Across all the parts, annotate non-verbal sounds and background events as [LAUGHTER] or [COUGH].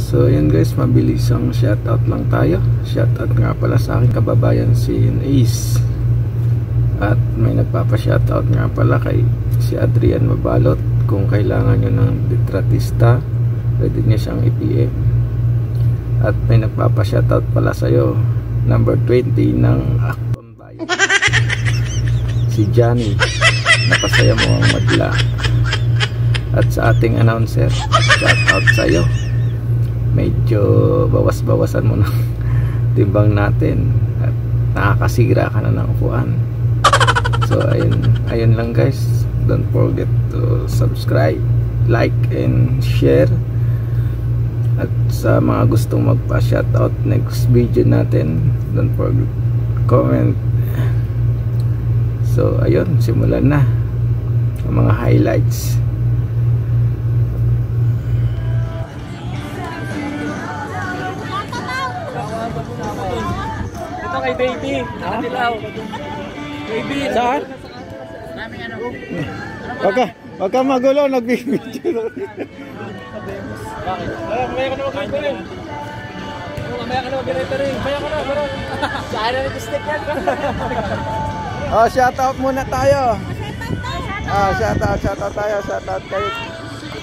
So yun guys, mabilis ang shoutout lang tayo. Shoutout nga pala sa aking kababayan si Ace. At may nagpapa-shoutout nga pala kay si Adrian Mabalot. Kung kailangan nyo ng litratista, pwede niya siyang i-PM. At may nagpapa-shoutout pala sa'yo. Number 20 ng Acton Bayan. [LAUGHS] Si Johnny. Napasaya mo ang madla. At sa ating announcer, shoutout sa'yo medyo bawas-bawasan mo ng [LAUGHS] timbang natin at nakakasira ka na ng upuan. So ayun, ayun lang guys. Don't forget to subscribe like and share. At sa mga gustong magpa shoutout next video natin don't forget comment. So ayun simulan na ang mga highlights Ito kay baby. Nakadilaw. Baby. Saan? Wag ka, wag ka magulo, nagbibideo. Bakit? Ah, Mamaya ka na. Oh, Mamaya ka na rin. Mamaya ka na, bro. Saan na [LAUGHS] nag-stick yan? [LAUGHS] oh, shout out muna tayo. Ah, shout out, shout out tayo, shout out kayo.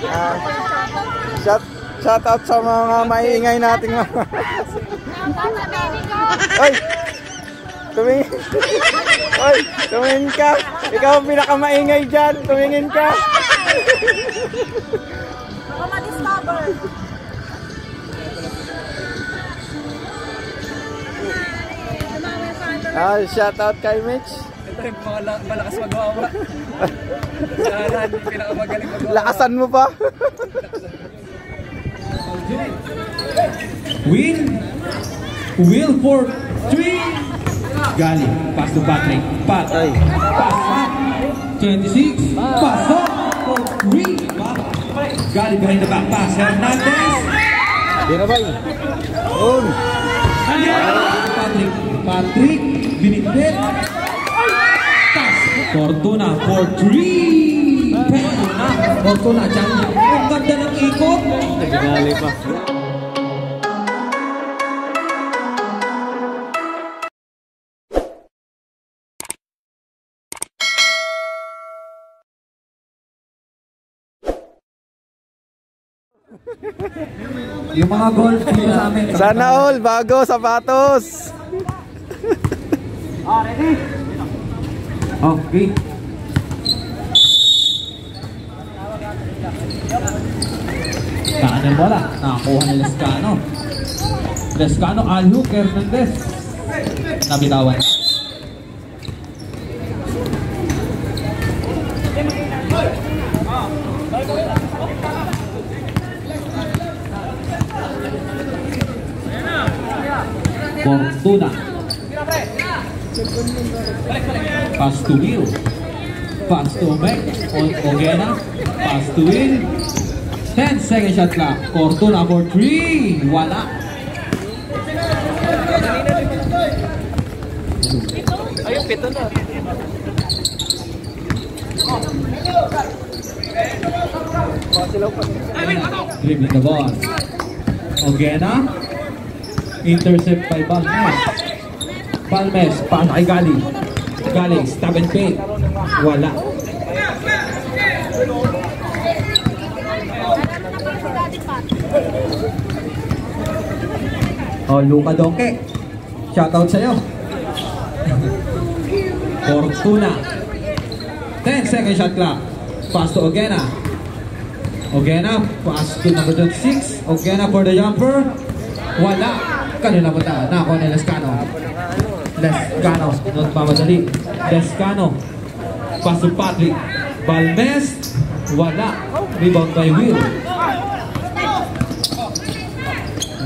Ah, shout shout out sa mga maiingay nating mga. Oy! Tumingin. Oy, tumingin ka. Ikaw ang pinakamaingay diyan. Tumingin ka. Baka ma-discover. Ah, shout out kay Mitch. Ito yung malakas magawa. Hindi pinakamagaling magawa. Lakasan mo pa. Will. Will for three. Gali. Pass to Patrick. Pat. Pass up. 26. Pass up for three. Gali behind the back pass. Hernandez. Dinabay. Un. Patrick. Patrick. Binitbit. Pass. Fortuna for three. Fortuna. Fortuna. Diyan. Ang ganda ng ikot. Nagali Yung mga golf dito sa amin. Sana all bago sapatos. Okay. Kanan bola. Nakakuha ni Lescano. Lescano, Alhu, Hernandez. Nabitawan. Fortuna. Pass to Will. Pass to Omek. O- Ogena. Will. 10 second shot clock. Fortuna for 3. Wala. Ayun, pito na. Dribbling the ball. Ogena. Intercept by Balmes. Balmes. Paano kay Gali? Gali. Stab and pay. Wala. Oh, Luka Donke. Shoutout sa'yo. [LAUGHS] Fortuna. 10 second shot clock. Pass to Ogena. Ogena, pass to number 26. Ogena for the jumper. Wala. Kanina mo ta. Nako ni Lescano. Lescano. Not mamadali. Lescano. Pass to Patrick. Balmes. Wala. Rebound by Will.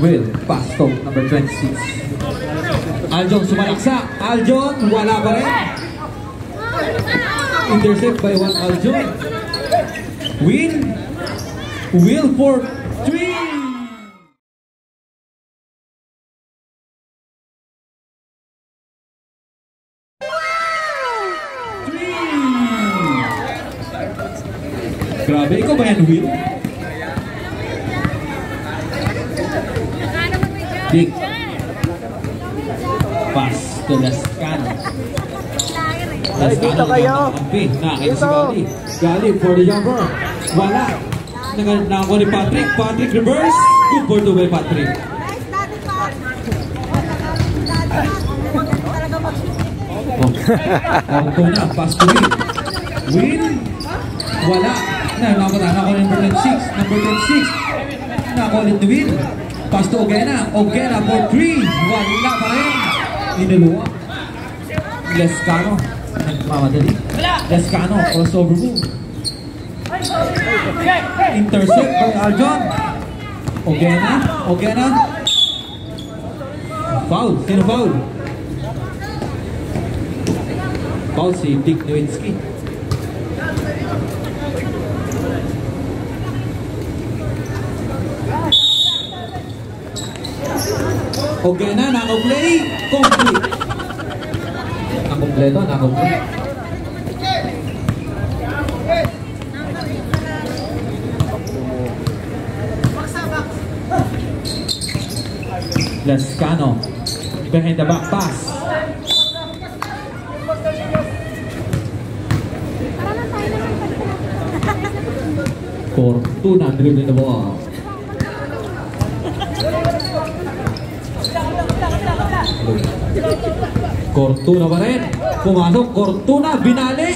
Will. Pass to number 26. Aljon sumalaksa. Aljon. Wala pa rin. Intercept by one Aljon. Will. Will for three. Three. Grabe, ikaw ba yan, Will? Dick. Pass to Lascano. Ay, dito kayo. Kampi, nakakita si Gali. Gali for the jumper. Wala. Nang- Nakakuha ni Patrick. Patrick reverse. Good for two by Patrick. Nice, Daddy Pat. Daddy Pat. Magaling talaga [LAUGHS] mag-shoot. Oh. Na. Wala. Na, ni number 10-6. Number 10-6. Nakakuha ulit ni Win. Pass to Ogena. Ogena for 3. Wala pa rin. Inuluwa. Lescano. Nagmamadali. Lescano. Crossover move. Intercept by Aljon. Ogena. Ogena. Foul. Sino foul? Foul si Dick Nowinski. Ogena, nako-play. Complete. Nakompleto, nakompleto. Lascano. Behind the back pass. [LAUGHS] Fortuna dribbling the ball. Cortuna pa rin. Pumasok. Cortuna. Binali.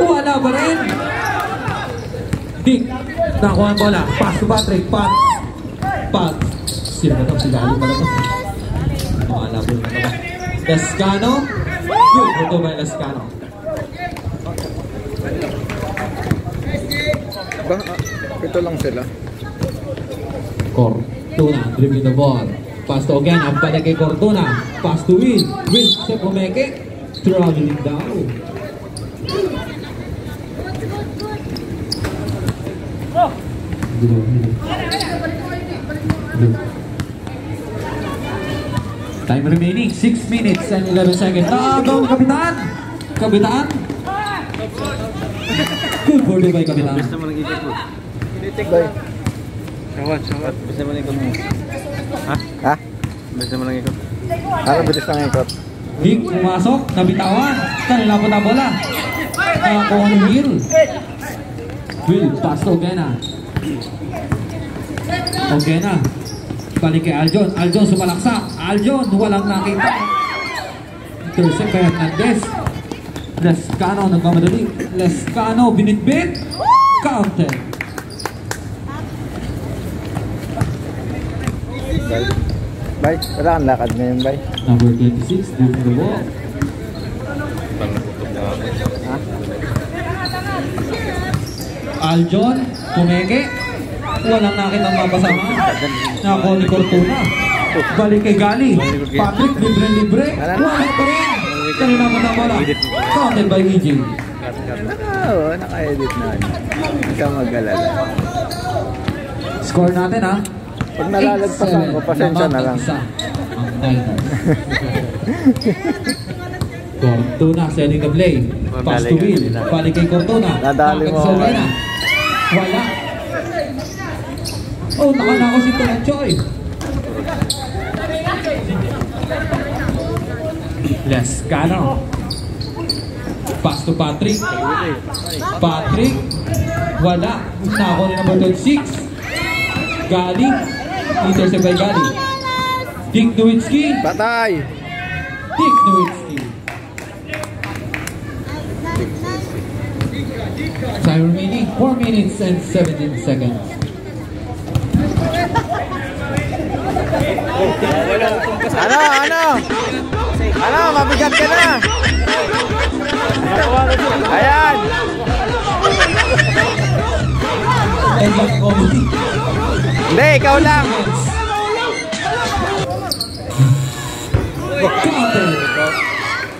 Wala pa rin. Dick. Nakuha ang bola. Pass to Patrick. Pat. Pat. Sino ba ito? Si Gali pala ito. Yung dalawa. Lascano. Good. Ito by Lascano. Ba, ah, ito lang sila. Cortuna dribbling the ball. Pass to again. Ang balik kay Cortuna. Pass to Will. Will sa Pumeke. Traveling down. Time remaining, 6 minutes and 11 seconds. Nakagaw, Kapitan! Kapitan! Good for by Kapitan. ikot mo. Bay. Sawat, sawat. Basta mo lang ikot mo. Basta mo lang ikot. Ano bilis ng ikot? Dick pumasok, nabitawan. Kanila po na bola. Nakakuha ni Will. Will, pass to Ogena. Ogena. Balik kay Aljon. Aljon sumalaksak. Aljon, walang nakita. Intercept kay Hernandez. Lescano nagmamadali. Lescano binitbit. Counted. Bay. Bay, wala kang lakad ngayon, Bay. Number 26, dribbling the ball. Aljon, Pumeke, walang nakita ang mabasama. Nako ni Cortuna. Balik kay Gali. Patrick, libre-libre. Wala pa rin. Kanina mo na bola. Counted by EJ. Ah, Oo, naka-edit na. Hindi ka mag-alala. Score natin ha. Pag nalalagpasan ko, pasensya na lang. Cortuna sending the play. Pass to Will. Balik kay Cortuna. Nadali mo. Wala. Oh, nakanako si Tulanchoy. Lescano. Pass to Patrick. Patrick. Wala. Nako ni number 26. Gali. Intercept by Gali. Dick Nowitzki. Patay! Dick Nowitzki. Time remaining 4 minutes and 17 seconds. Ano, ano? Ano, mabigat ka na! Ayan! Comedy. Hindi, ikaw lang!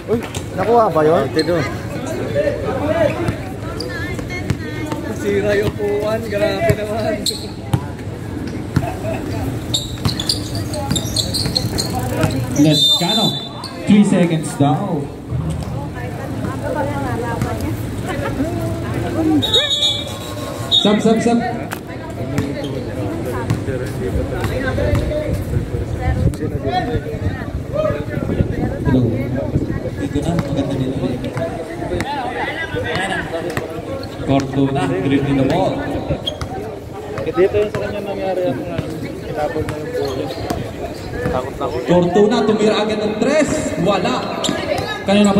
Uy, nakuha ba yun? Tino. Sira yung upuan. Grabe naman. Lescano. 3 seconds down. Sub, sub, sub. Hello. Cortona, dribbling the ball. Ang na tumira ng. Wala. Kanina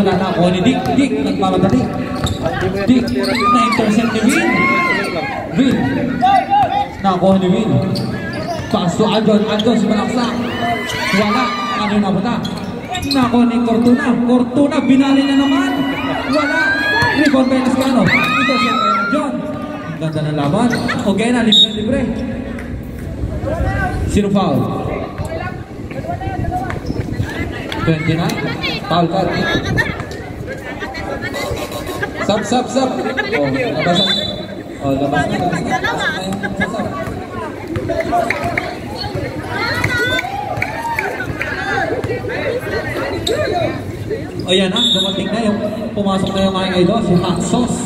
na-intercept ni Win. Win. Nakuha ni Win. Pass to Adon. Adon si Malaksak. Wala. Kanina po na. Nakuha ni Cortuna. Cortuna, binali na naman. Wala. Rebound by Lascano. Intercept by John. Ang ganda ng laban. Okay na, libre-libre. Sino foul? 29. Foul card. Sub, sub, sub. Oh, labas na. Oh, labas na. Sub. O yan na, dumating na yung pumasok na yung aking idol, si Hot Sauce.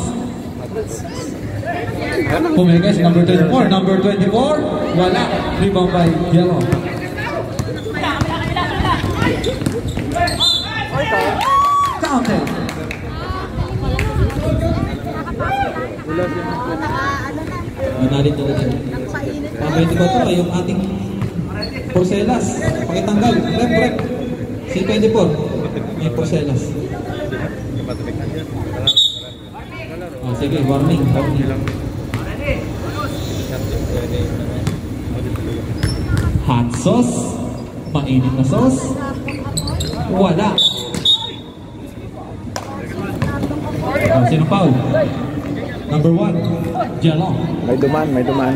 Pumegas, number 24. Number 24, wala. Rebound by Yellow. Counted. Manalit na rin. Ang 24, yung ating porcelas. Pakitanggal. Rep, rep. Si 24. May porcelas. Ah, sige, warning. Warning. Hot sauce. Mainit na sauce. Wala. Oh, sino foul? Number one, Jello. May duman, may duman.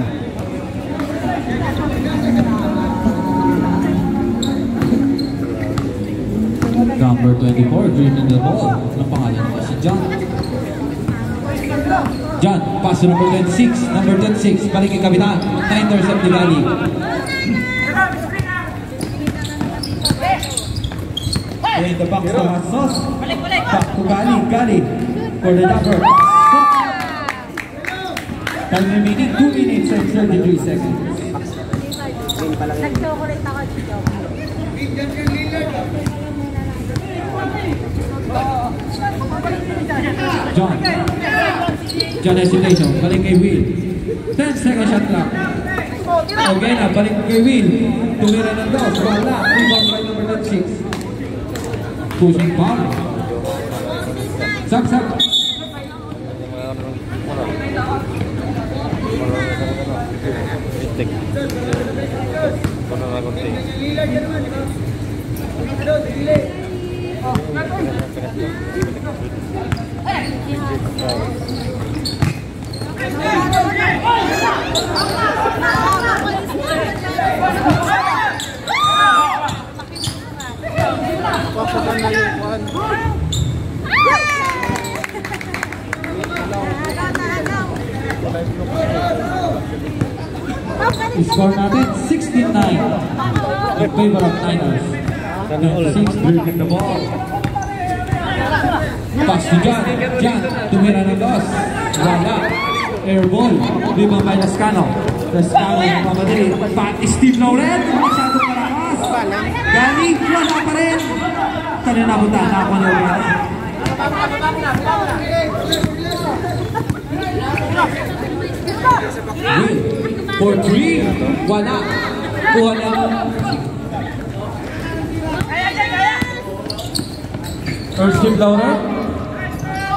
Number 24, dribbling the ball. Ang pangalan niya si John. John, pass to number 26. Number 26, balik kay Kapitan. Na-intercept ni Gali. In the box to Hasos. Back to Gali. Gali for the number. Time remaining 2 minutes and 33 seconds. Nag-chocolate ako dito. John. John hesitation. Balik kay Will. 10 second shot clock. Okay na, balik kay Will. Tumira ng dos. Wala. Rebound by number 6. Pushing foul. Sab, Score natin 69 in favor of Niners. 26 dribbling the. Pass to John. John, tumira ng dos. Wala. Air ball. Rebound by Lascano. Lascano, mamadali. Pat Steve Lauren. Gani, wala pa rin. Punta na ako na ulit. Will. For three. Wala. First Steve Lauren.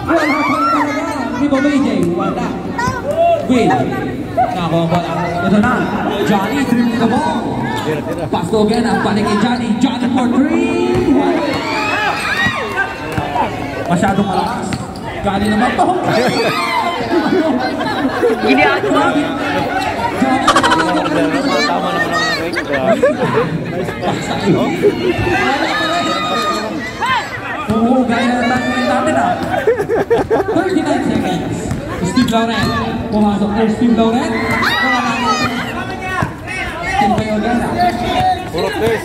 Wala pa rin talaga. Di ba AJ? Wala. Nakakuha ba lang. Ito na. Johnny, dribbling the ball. Pass to again. Ang balik kay Johnny. Johnny for three. Wala. Masyadong malakas. Johnny naman to. Gini ako. Tama naman ang break. Oo, gaya na natin natin ah. 39 seconds. Steve Lauren. Pumasok kay Steve Lauren. Wala na. Steve Bay Ogena. Puro tres.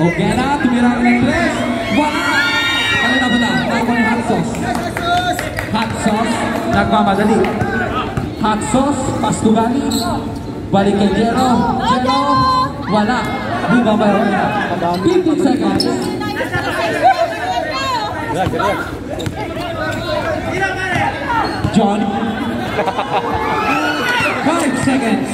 Ogena, tumira ka ng tres. Wala. Ano na ba na? Ako ni hot sauce. Hot sauce. Nagmamadali. Hot sauce. Pastugali. Balik kay Jero. Jero. Wala. Rebound by Ogena. 15 seconds. John. Five seconds.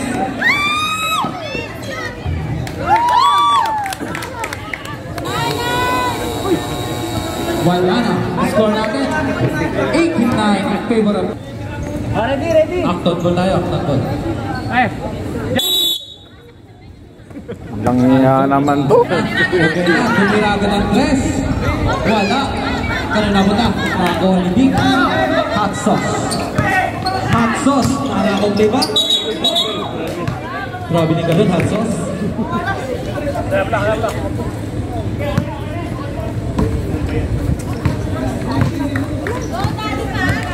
Wala na. Score natin. 89 in favor of Ah, ready, ready. Acton ball tayo. Acton ball. Ay, Lang niya naman to. Okay na. Tumira agad ang tres. Wala. Nakakuha ni Vic. Hot sauce. Hot sauce. Nakakong lima. Grabe ni ganun, hot sauce.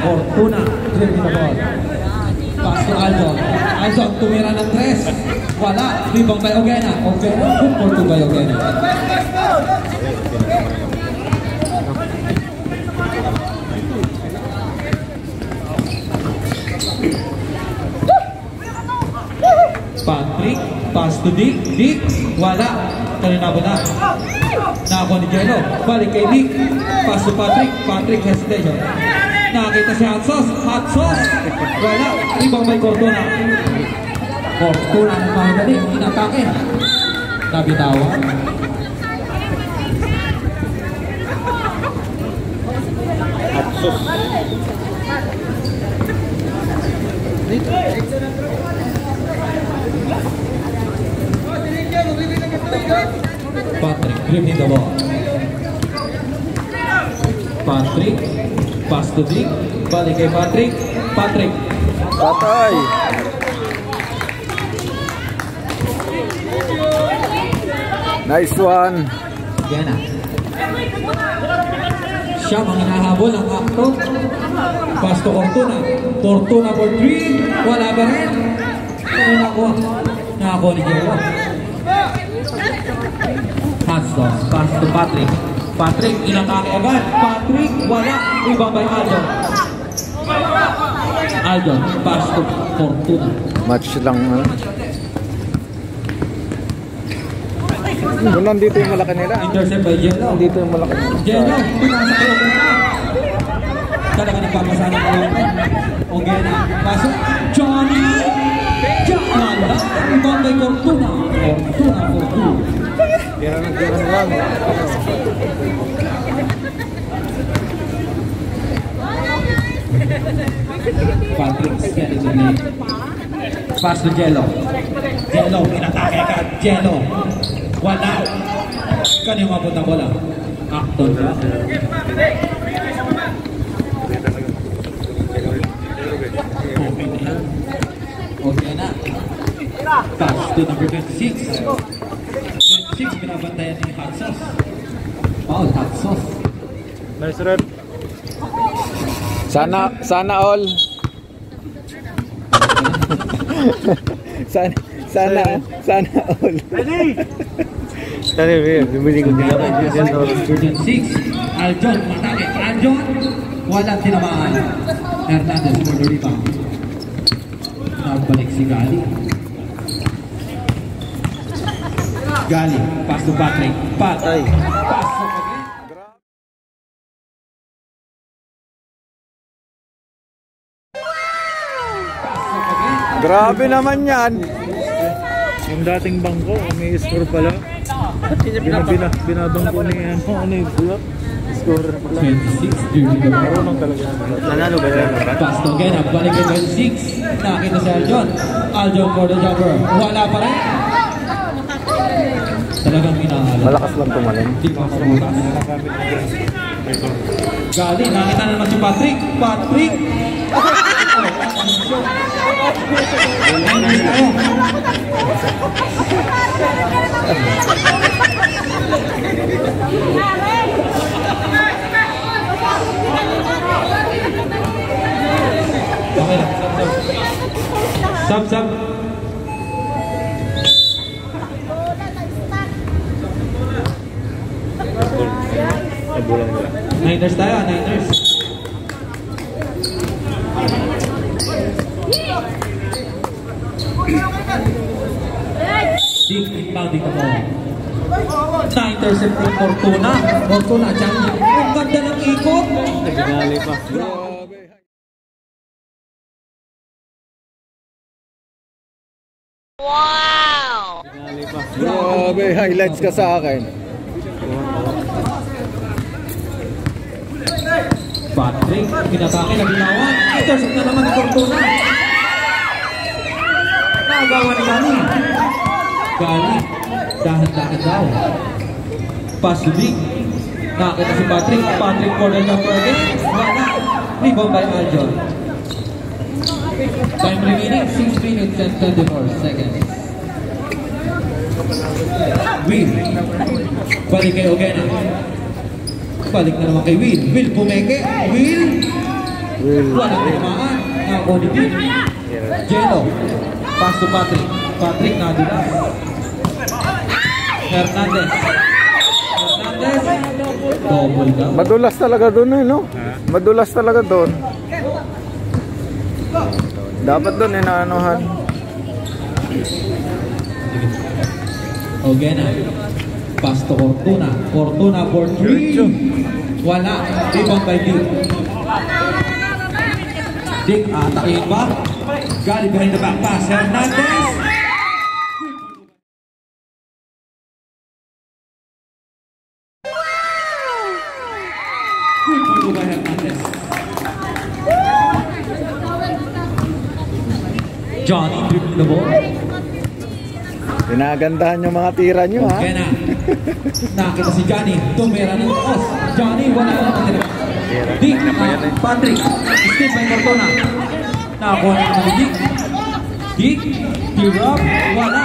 Fortuna, clear the ball. Aldo. Aldo, tumira ng tres. Wala. Rebound by Ogena. Ogena, good for two pass to Dick. Dick, wala. Kanina ba na? Nakakuha ni Jello. Balik kay Dick. Pass to Patrick. Patrick hesitation. Nakakita si Hot Sauce. Hot Sauce. Wala. Ibang may Cordona. Cordona ng mga dali. Inatake. Nabitawan. Patrick, dribbling the ball. Patrick, pass to Dick. Balik kay Patrick. Patrick, Patay. Nice one. Gana. Siya ang hinahabol ng akto. Pass to Fortuna. Fortuna for three. Wala ba rin? Ano nakuha? Nakakuha ni Jello. Off. Pass to Patrick. Patrick, inatake agad. Patrick, wala. Ibang by Aldo. Aldo, pass to Fortuna. Match lang. Kung nandito yung malaki nila. Intercept by Jello. Nandito yung malaki nila. Jenyo, pinasa kay Ogena. Talaga nagpapasana ng Ogena. Ogena, pasok. Johnny! Jackman! Rebound by Fortuna. Fortuna for two. Tira na tira lang. Patrick getting the lead. Pass to Jello. Jello, pinatake agad. Jello. Wala. Kanina mabot na bola. Acton. Okay na. Pass to number 26. 26, binabantayan ni Hot Sauce. Foul, Hot Sauce. Nice red. Sana, sana all. sana, sana, sana all. Ready! Sana, bumili ko din ako. Version 6, Aljon, matake. Aljon, walang tinamaan. Hernandez the rebound. Nagbalik si Gali. Gali, pass to Patrick. Pat, Ay. pass to again. Pass to again. Grabe naman yan. Yung dating bangko, may score pala. Bina, bina, binabangko ni ano, ano yung bulak. Score pala. 26, during the. Marunong talaga. Nanalo ba yan? Pass to again, ang balik kay 26. Nakita si Aljon. Aljon for the jumper. Wala pa rin. Talagang minahalo. Malakas lang tumalon. Di pa karutas. Gali, nakita na naman si Patrick. Patrick! Sab, sab. Nabulang nila. Niners tayo, Niners. Dick inbound dito mo. Na-intercept ng Fortuna. Fortuna, dyan. Ang ganda ng ikot. Nagali pa. Grabe. Pa. Grabe, highlights ka sa akin. Patrick, pinatake na ginawan. Intercept na naman ni Fortuna. Nakagawa ni Gani. Gani, dahan-dahan daw. Vic. Nakakita si Patrick. Patrick the jumper again. Wala. Rebound by Aljon. Time remaining 6 minutes and 24 seconds. Will. Balik kay Ogena. Balik na naman kay Will. Will pumeke. Will. Will. Walang tinamaan. Nakakuha ni Will. Jello. Pass to Patrick. Patrick nadulas. Hernandez. Hernandez. Double ka. Madulas talaga doon eh, no? Madulas talaga doon. Dapat doon inaanuhan. Ogena. Pass to Fortuna. Fortuna for three. Wala. Rebound by Dick. Dick, atakin ba? Gali behind the back pass. Hernandez. By Hernandez. Johnny dribbling the ball. Tinagandahan yung mga tira nyo, ha? Kaya na. Nakita si Johnny. Tumira ng taas. Johnny, wala na natin. Dick, ah, Patrick. Steve by Cortona. Nakakuha na naman ni Dick. Dick, T-Rob, wala.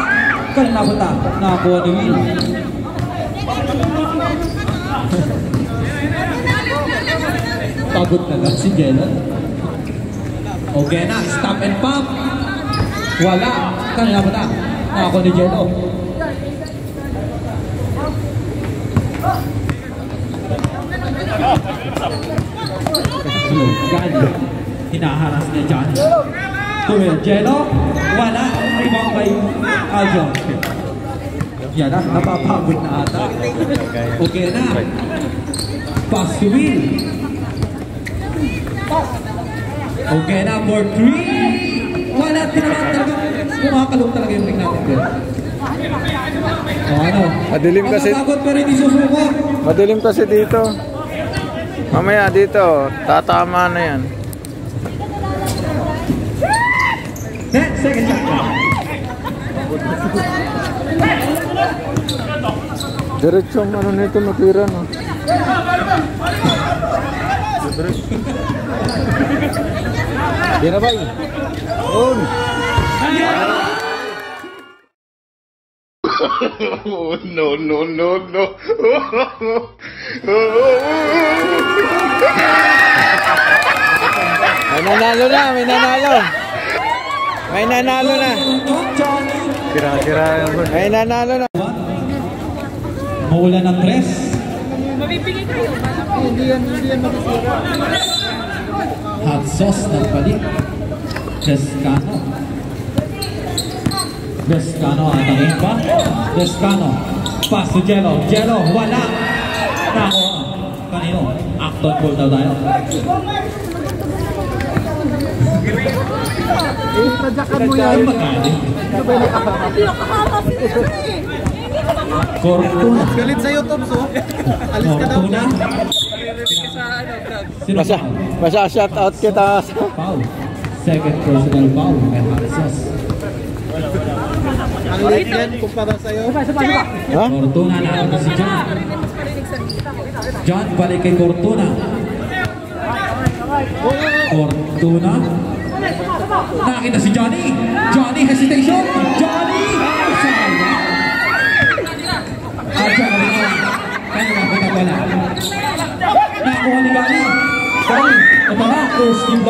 Kanina punta. Nakakuha ni Will. Pagod na lang si Jelon. Okay na, stop and pump. Wala. Kanina punta. Nakakuha ni Jelon. Gani. Hinaharas niya Johnny. Tumil. Jello. Wala. Rebound by. Okay na. Pass for three. Wala. Tinamaan talaga. Kumakalong talaga yung ring natin. O ano? Madilim kasi- Matatakot pa rin isusuko. Madilim kasi dito. Mamaya dito, tatama na yan. Ten seconds left. Diretso ang ano nito, natira, no? Ginabay. On. Oh, no, no, no, no. May nanalo na, may nanalo. May nanalo na. Johnny. Tira-tira. May nanalo na. Mawala ng tres. Hot sauce ng balik. Descano. Descano atangin pa. Descano. Pass to Jello. Jello, wala. Nako. Kanino? Acton goal daw tayo. Ay, magaling. Fortuna. Galit sa YouTube, so. Fortuna. Sino Basta, foul? basta shout out kita. Foul. Second personal foul. Hansos. Ang late yan kumpara sa'yo. Ha? Fortuna nakita si John. John balik kay Fortuna. Fortuna. Nakita si Johnny. Johnny hesitation. Johnny. Sayang. Adya ka rin ako. Kaya makita pala. Nakuha ni Johnny. Johnny. Ito na. First team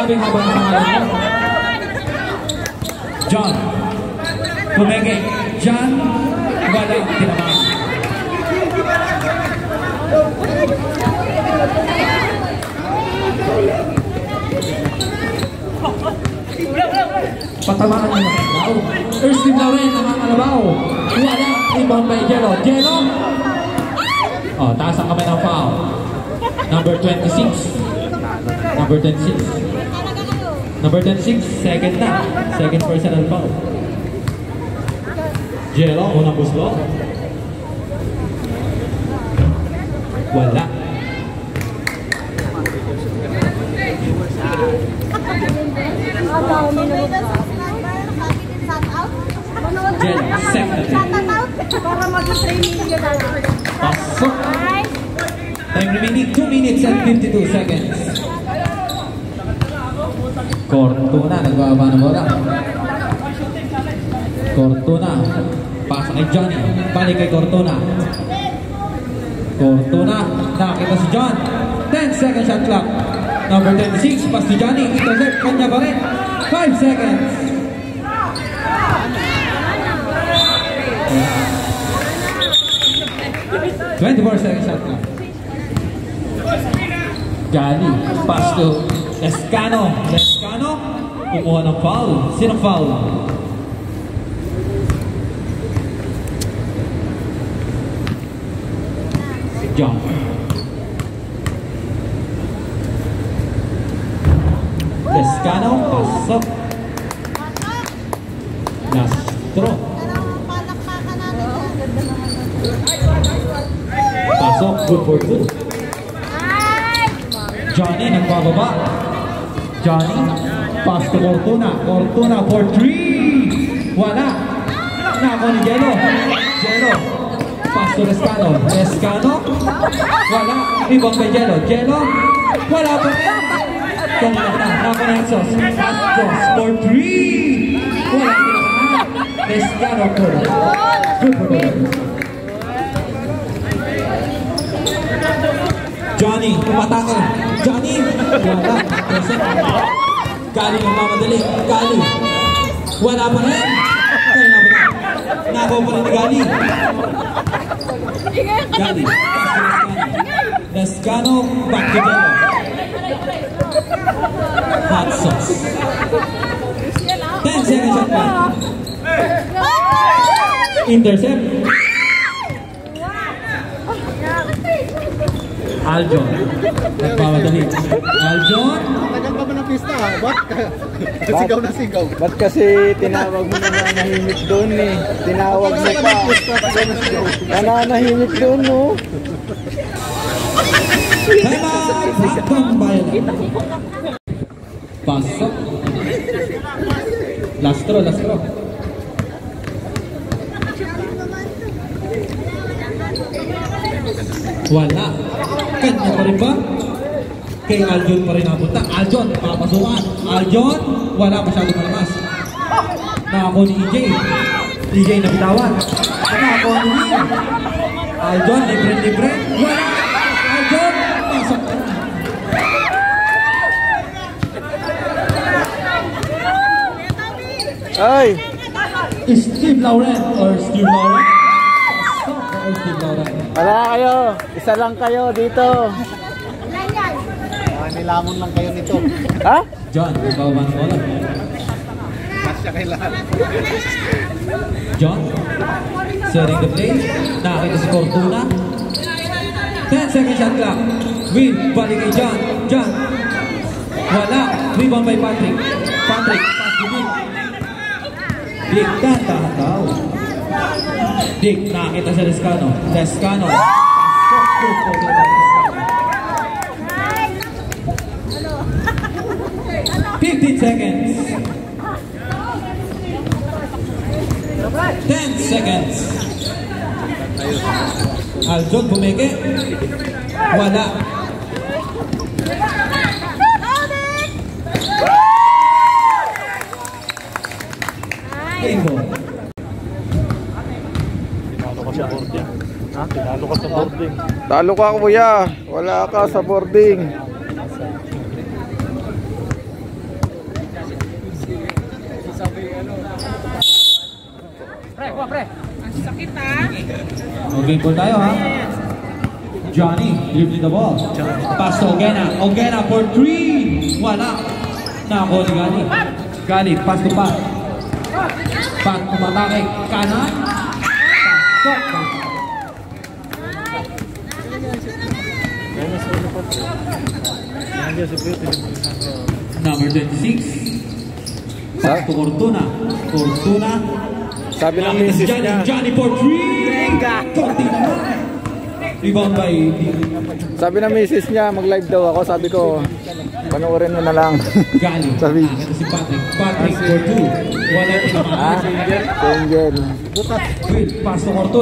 Sabi nga ba ng pangalan mo? John. Pumenge. John. Wala. Tinamaan. Patamaan niya ng Kalabaw. Erskine Lauren, nakakalabaw. Wala. Rebound by Jello. Jello. Oh, taas ang kamay ng foul. Number 26. Number 26. Number 26, second na. Second personal foul. Jello, unang buslo. Wala. Jen, second. Para mag-training yun Pasok. Time remaining 2 minutes and 52 seconds. Cortuna, nagbababa ng bola. Cortuna. Pasa kay Johnny. Balik kay Cortuna. Cortuna. Nakita si John. 10 second shot clock. Number 26, pass to Johnny. Intercept. Kanya pa rin. 5 seconds. Twenty-four second shot clock. Gali, pass to Lescano. Lescano, kumuha ng foul. Sino foul? Si John. Lescano, pasok. Nastro. Pasok, good for two. Johnny nagbababa. Johnny, pass to Fortuna. Fortuna for three. Wala. Nako ni Jello. Jello. Pass to Lescano. Lescano. Wala. Rebound kay Jello. Jello. Wala pa rin. Kanina na. Nako ni Exos. Exos for three. Wala pa rin. Lescano for good for two. Johnny, tumatake. Johnny, wala. Present. Gali nagmamadali. Gali. Wala pa rin. Kaya na ba na? Nako pa rin ni Gali. Gali. Lescano, Jello. Hot sauce. 10 seconds shot clock. Intercept. Aljon. Nagmamadali. Aljon. Tagal pa ba ng pista? Ba't [LAUGHS] sigaw na sigaw? Ba't kasi tinawag mo na nanahimik doon eh? Tinawag mo pa. Nananahimik doon no? Time out! Hakbang bayan. Pasok. Lastro, lastro. Wala. Kanya pa rin ba? Kay Aljon pa rin napunta. Aljon, papasukan. Aljon, wala masyado malakas. Nakako ni EJ. EJ na bitawan. Nakako ni Will. Aljon, libre-libre. Wala. Aljon, pasok. Ay! Steve Lauren or Steve Lauren? Or Steve Lauren? Wala kayo! Isa lang kayo dito! Ah, nilamon lang kayo nito. Ha? John, ikaw ba ng bola? Kasya kay lahat. John, setting the play. Nakakita si Fortuna. 10 second shot clock. Win, balik kay John. John. Wala. Rebound by Patrick. Patrick, pass to Dick. Dick, tatataw. Dick, nakakita si Lescano. Lescano. 15 seconds. 10 seconds. Aljon bumeke. Wala. Talo ka kuya! Wala ka sa boarding! Okay po tayo ha. Johnny, dribbling the ball. Pass to Ogena. Ogena for three. Wala. Nako ni Gani. Gali, pass to Pat. Pat umatake. Kanan. Pasok. Nandiyan Number 26. Pass to Fortuna. Fortuna. Sabi ng misis niya, Johnny. Fortuna. Rebound by sabi misis niya, mag-live daw ako. Sabi ko, panoorin mo na lang. Sabi. Nakita si Patrick. Patrick pass to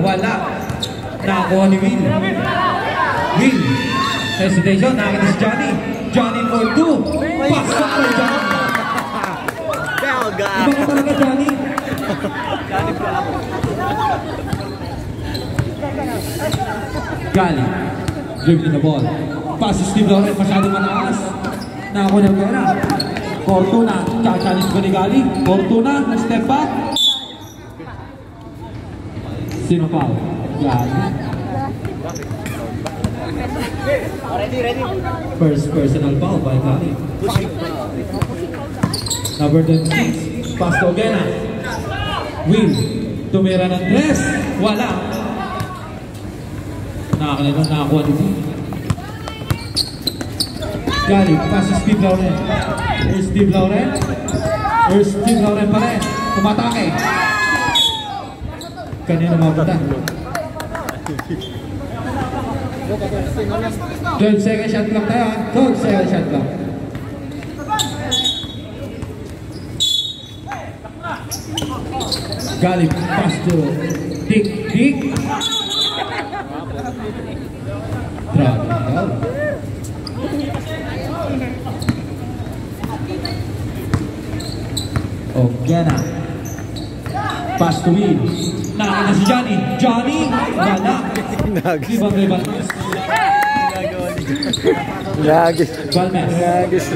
wala. Nakuha ni Will. Will. Hesitation, nakita si Johnny. Johnny for two. Pasok kay Johnny. Iba ka talaga, Johnny. Gali. Dribbling the ball. Pass to Steve Laurent, masyadong mataas. Nakakuha niya pera. Fortuna, challenge ko ni Gali. Fortuna, step back. Sino pa? Gali. First personal foul by Gali. Number 26, pass to Ogena. Will, tumira ng tres. Wala. Nakakalala, nakakuha Will. Gali, pass to Steve Lauren. Here's Steve Lauren. Here's Steve Lauren pa rin. Tumatake. Kanina mapunta. 12 second shot clock tayo ha. 12 second shot clock. Gali, pass to Dick, Dick. Drag it out. Okay na. Pass to Will. Nakakita si Johnny. Johnny, wala. Nagis. Nagis. Balmes. Nagis.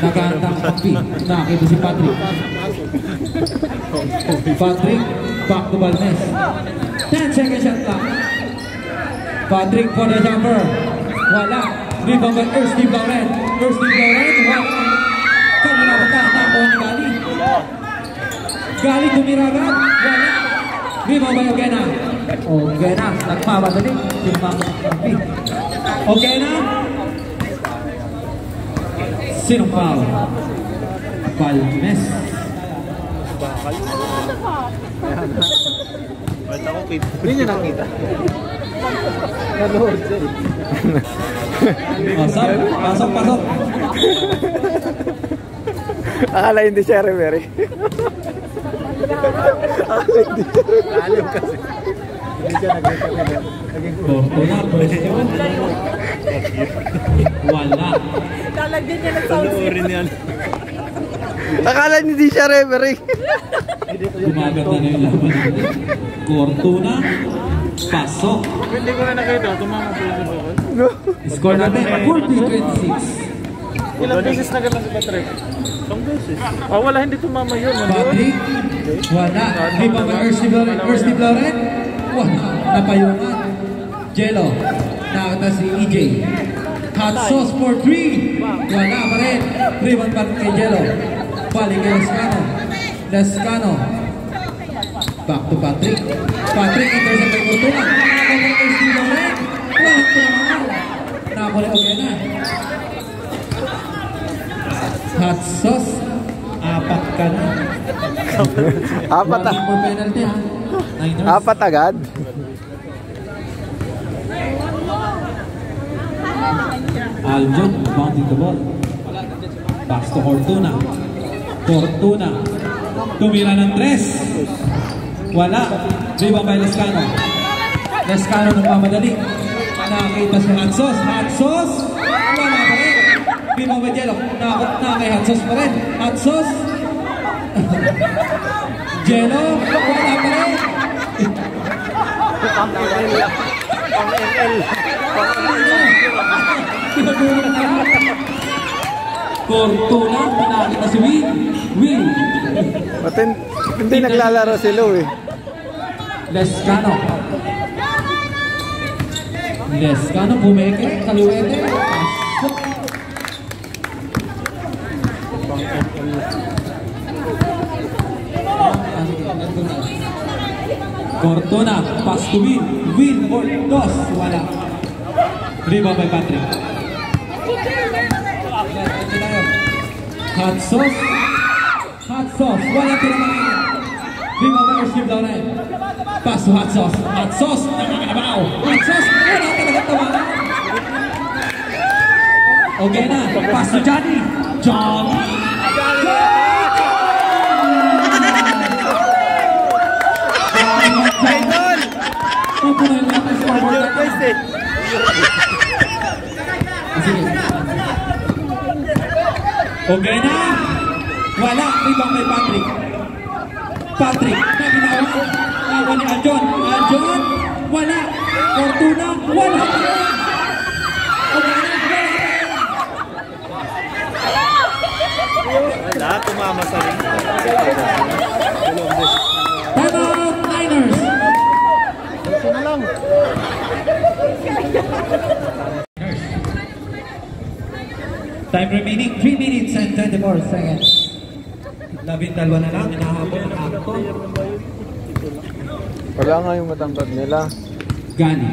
Nagahanda ang pampi. Nakakita si Patrick. Patrick, back to Balmes. 10 second shot lang. Patrick for the jumper. Wala. Rebound by Earth Steve Lauren. Earth Steve Lauren, wala. Kanina ba ka? Nakuha ni Gali. Gali tumira agad. Wala. Rebound by Ogena. Ogena, nagmamadali. Tinumama ang pampi. Ogena. Sinong foul? Balmes. Ba't ako kay Hindi niya nakita. Pasok, pasok, pasok. Akala hindi siya referee. Alam kasi. Hindi siya nag-refer. Fortuna, posisyon. Wala. Lalagyan niya ng sound Panoorin yan. Akala hindi siya referee. Gumaganda na yung laban. Fortuna, pasok. Hindi ko na nakita. Tumama po yung bukol. Score natin, 40-26. Ilang beses na ganun si Patrick? Isang beses. Ah, wala. Hindi tumama yun. Patrick, wala. Di ba may Earth Wala. Napayungan. Jello, nakita si EJ. Hot sauce for three. Wala pa rin. Rebound pa kay Jello. Balik kay Lescano. Lescano. Back to Patrick. Patrick, intercept kay Fortuna. Nakaka kay Steve Lauren. Wala pa naman. Nakakulit Ogena. Hot sauce. Apat ka na. Apat, more penalty ha. Niners. apat agad. Aljon bounding the ball. Pass to Fortuna. Fortuna. Tumira ng tres. Wala. Rebound by Lescano. Lescano nagmamadali. Nakakita si. Hot Sauce. Wala pa rin. Bimo Medjelo, na, na kay Sauce pa rin. Sauce. [LAUGHS] Jello, wala pa rin. Na. Fortuna, pinakita si Will. Will. Ba't hin- hindi naglalaro si Lou eh. Lescano. Lescano, bumeke, kaluwete. Pasok. Cortona, pass to for dos. Wala. Rebound by Patrick. Hot sauce. Hot sauce. Wala tinamaan. Rebound by Steve Lauren. Pass to hot sauce. Hot sauce. Nakakalabaw. Hot sauce. Wala talaga tamaan. Okay na. Pass to Johnny. Johnny. Natin. eh. Okay na. Wala. Rebound kay Patrick. Patrick. Na ginawa. Nawa ni Anjon. Anjon. Wala. Fortuna. Wala. Okay na. Lahat tumama sa ring. Time Time remaining 3 minutes and 24 seconds. Labing dalawa na lang. Hinahabol ang akto. Wala nga yung matangkad nila. Gani.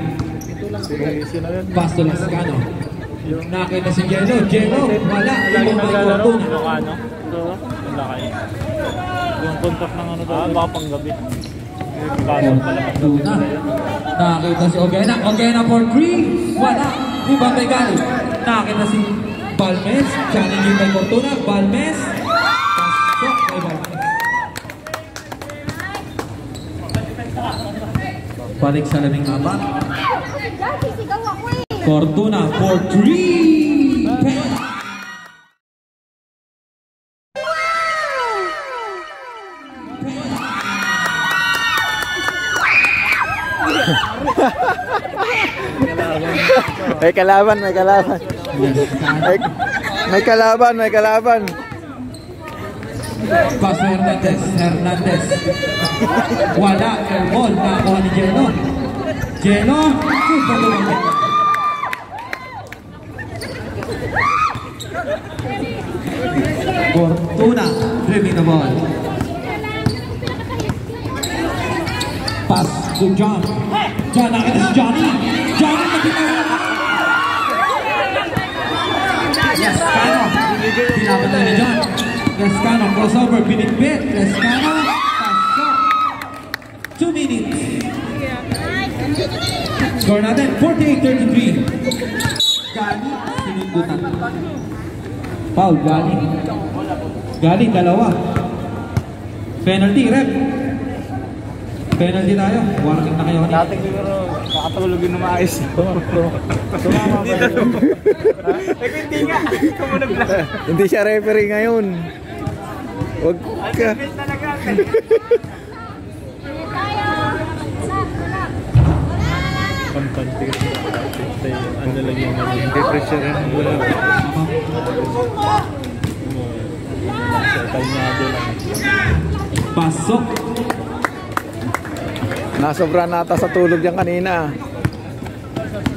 Sino yun? Pasto Lascano. Nakita si Jello. Jello. Wala. May Fortuna. Ilocano? Ito, ang laki. Yung contact ng ano to, ah, baka pang gabi. Pala. Fortuna. Nakita si Ogena. Ogena for 3. Wala. Ibang may Gani. Nakita si Balmes. Challenging kay Fortuna. Balmes. Pasok kay Balmes. Balik sa labing apat. Eh. Fortuna for 3. May kalaban, may kalaban. May, may kalaban, may kalaban. Paso Hernandez, Hernandez. Wala, airball, nakakuha ni Jeno. Jeno. Fortuna, dribbling the ball. Pass to John. John, nakita si Johnny. Johnny, nakita Pinapatay ni John. Lescano, crossover, binitbit. Lescano, pasok. Two minutes. Score natin, 48-33. Gani, sinindutan. Foul, Gani. Gani, dalawa. Penalty, rep. Penalty tayo. Warning na kayo. kanina. Siguro, makatulogin na maayos. Sumama ba yun? Eh, hindi nga. Ikaw mo nag Hindi siya referee ngayon. Wag ka. talaga. Pampanti kasi. Ano lang yung ano, hindi pressure yan. Wala. Lang. Pasok. Nasobra nata sa tulog yan kanina.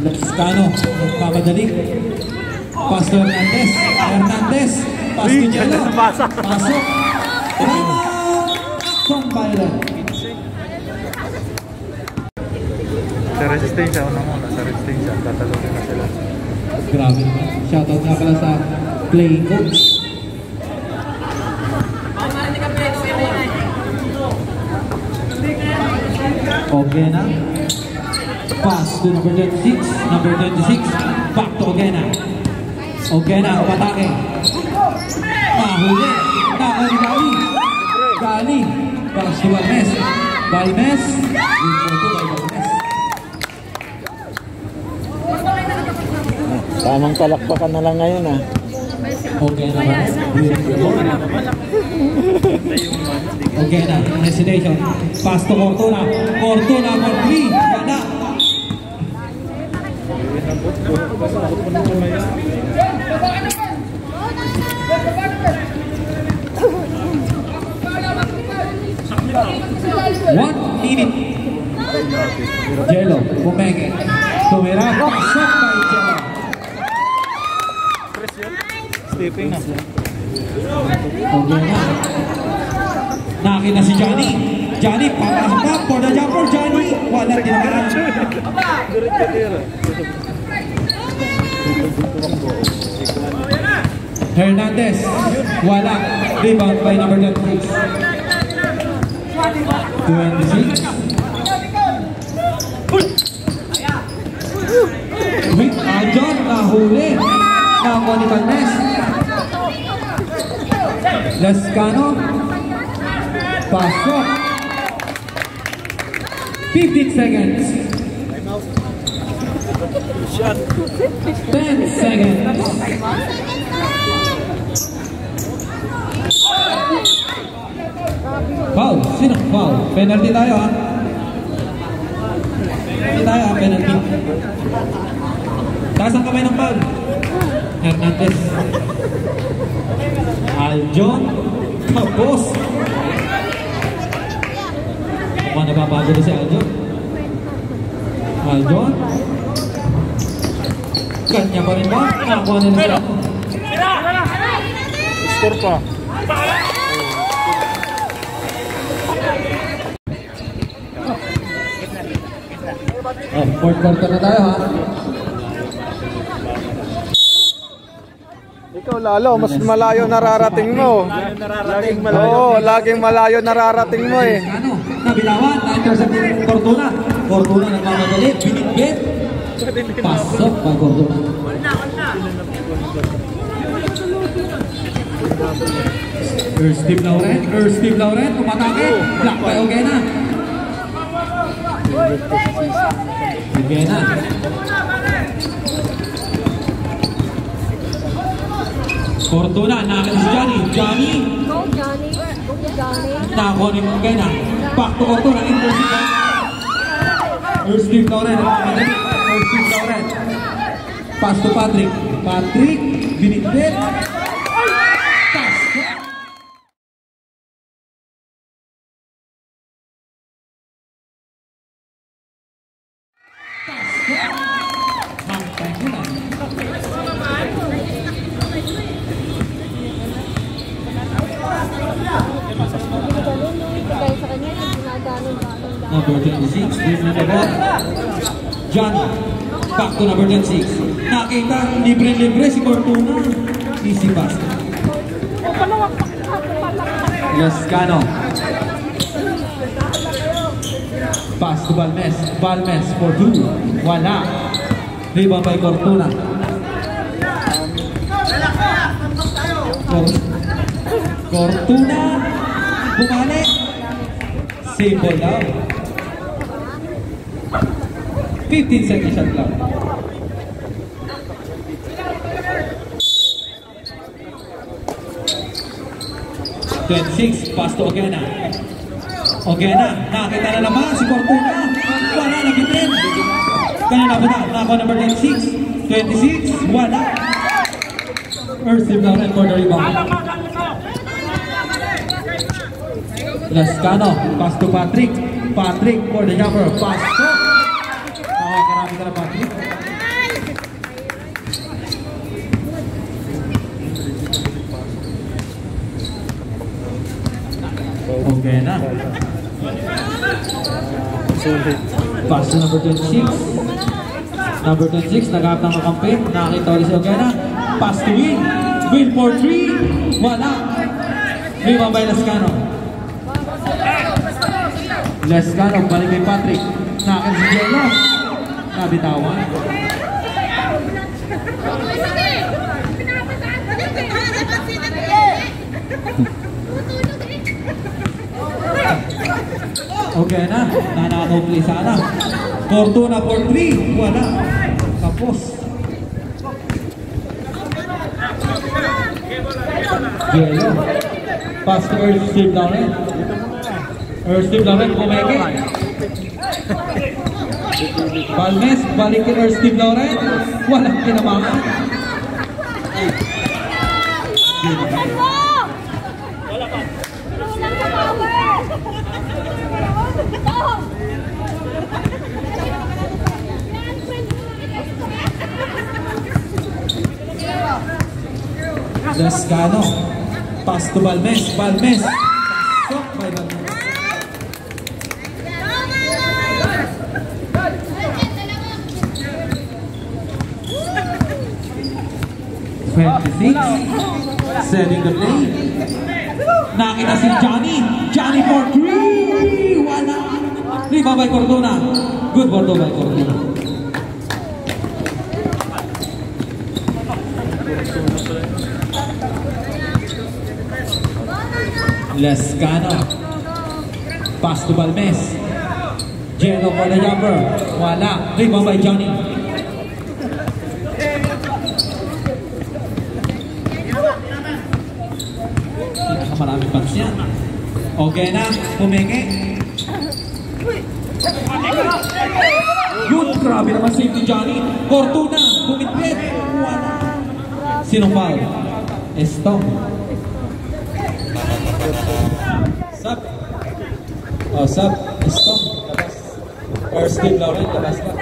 Lescano, nagpapadali. Pastor Hernandez. Hernandez. Pass to Jello. Pasok. Timeout. From Byron. Sa resistensya, una muna. Sa resistensya, tatalogin na sila. Grabe. Shoutout nga pala sa playing coach. Ogena. Pass to number 26. Number 26. Back to Ogena. Ogena, umatake. Mahuli. Nako ni Gali. Gali. Pass to Balmes. Balmes. Tamang palakpakan na lang ngayon ah. Okay na ba? Okay na, hesitation. Pass to Cortona. Cortona for three. One minute. Stepping na. Nakita si Johnny. Johnny, papasok na. For the jumper, Johnny. Wala tira. Hernandez. Wala. Rebound by number 26. 26. Wait, Aljon, nahuli. Nakuha ni Calmes. Lescano. Pasok. 15 seconds. 10 seconds. Foul. Sino? Foul. Penalty tayo ha. Penalty tayo ha. Penalty. Taas ang kamay ng foul. Hernandez. Aljon. Tapos. Mga nababago na si Aljon. Aljon. Kanya pa rin ba? Nakakuha na nila. Score pa. Oh, fourth quarter na tayo ha. Ikaw lalo, mas malayo nararating mo. Laging Oo, laging malayo nararating mo eh. Ano? Nabilawan, na-intercept ni Fortuna. Fortuna nagmamadali, binitbit. Pasok pa Fortuna. Earl Steve Lauren, Earl Steve Lauren, umatake. Black by Ogena. Ogena. Fortuna, nakakita si Johnny. Johnny, Go, Johnny. Go, Johnny. Nakakuha ni Morgana. Back to Cortona. Intercept. Earl Steve Lauren. nagmamadali. Earl Steve Lauren. Pass to Patrick. Patrick. Binitbit. To number 26. Nakita, libre-libre si Fortuna. Easy basket. Lescano. Pass to Balmes. Balmes for two. Wala. Rebound by Fortuna. Cor- Fortuna. Bumalik. Save daw. 15 seconds clock. Twenty-six, pass to Ogena. Ogena, nakita na naman si Fortuna. Wala, nabitin. Kaya na ba na? Nako number 26. 26, wala. Earth Steve Lauren for the rebound. Lascano, pass to Patrick. Patrick for the jumper. Pass to. Nakakarami ka na Patrick. Okay na. Sulit. Pass to number 26. Number 26, nagahap ng kakampi. Nakakita ulit si Ogena. Pass to Will. Will for three. Wala. Rebound by Lascano. Lascano, balik kay Patrick. Nakakita si Jello. Nabitawan. Okay na. Nananukli sana. Fortuna for three. Wala. Tapos. Yellow. Pass to Earth Steve Lauren. Earth Steve Lauren, pumeke. Palmes, balik kay Earth Steve Lauren. Walang kinamakan. Lescano. Pass to Balmes. Balmes. Pasok by Balmes. Twenty-six. Setting the play. Nakita si Johnny. Johnny for three. Wala. Rebound by Cordona. Good for by Cordona. Lescano. Pass to Balmes. Jello for the jumper. Wala. Rebound by Johnny. Pinakamaraming pants yan. Okay na. Pumenge. Good. Grabe naman safety Johnny. Fortuna. Bumitbit. Wala. Sinong foul? Estong. Sub. Oh, sub. Stop. Labas. First game Lauren, labas ka.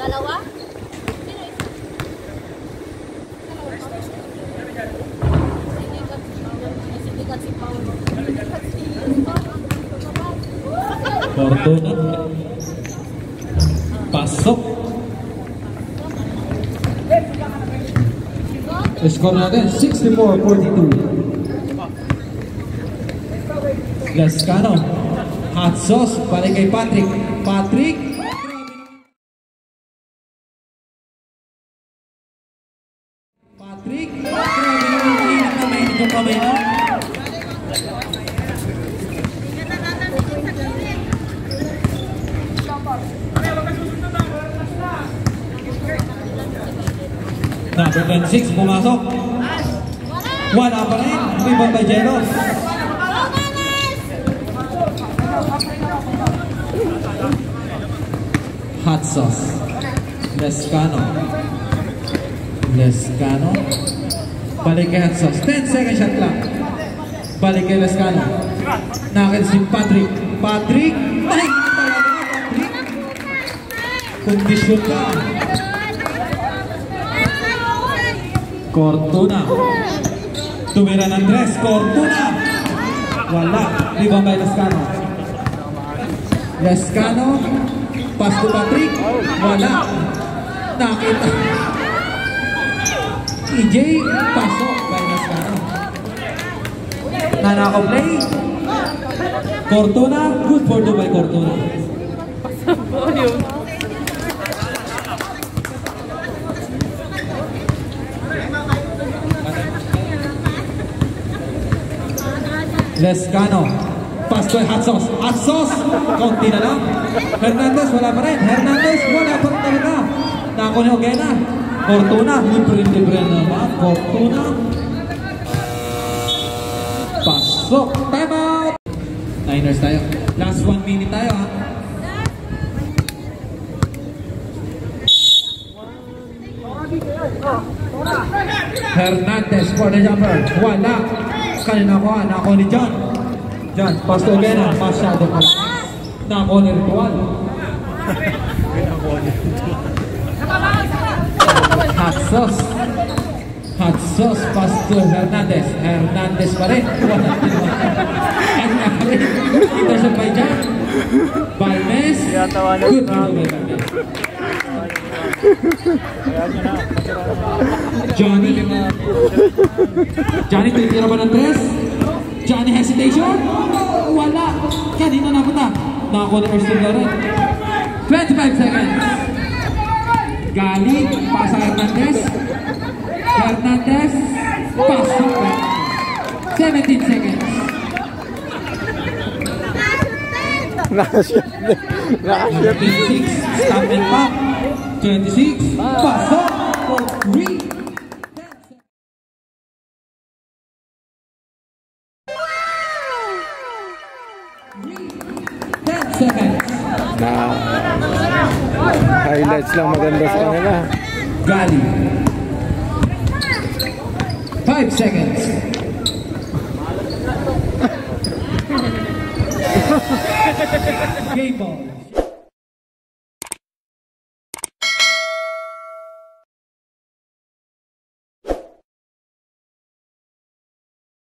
Dalawa? Fortuna. Pasok. Score natin, 64-42. Lascano. Hot sauce, balik kay Patrick. Patrick. Patrick. Grabe naman, mainit na mainit yung kamay mo. Number 26, pumasok. Wala pa rin. Rebound by Jero. Sauce. Lescano. Lescano. Balik kay sauce. 10 second shot lang. Balik kay Lescano. Nakit si Patrick. Patrick! Ay! Talaga Patrick! Kondisyon ka. Cortuna. Tumira ng tres. Cortuna. Wala. Rebound by Lescano. Lescano. Pass to Patrick. Wala. Nakita. EJ. Pasok by Lescano. Nanakaw play. Cortuna. Good for two by Cortuna. Lescano. Pass to hot sauce. Konti na lang. Hernandez, wala pa rin. Hernandez, wala pa rin talaga. Nako ni Ogena. Fortuna. Libre-libre naman. Fortuna. Pasok. Time out. Niners tayo. Last one minute tayo ha. Hernandez for the jumper. Wala. Kanina ko, nako ni John. John, pass to Ogena. Masyado ka. Nako ni Ritual. Hot sauce. Hot sauce pass to Hernandez. Hernandez pa rin. Din. Intercept by John. Balmes. Good Balmes. Johnny. Johnny, tinitira ba ng tres? Johnny hesitation? Wala. Kanina napunta. Nakakuha ni Erskine Loren. 25 seconds. Gali, pasa Hernandez. Hernandez, pasok back. 17 seconds. Nakashot. Nakashot. 26, stamp and pop. 26, pasok for 3. Lang maganda sa kanila. Gali.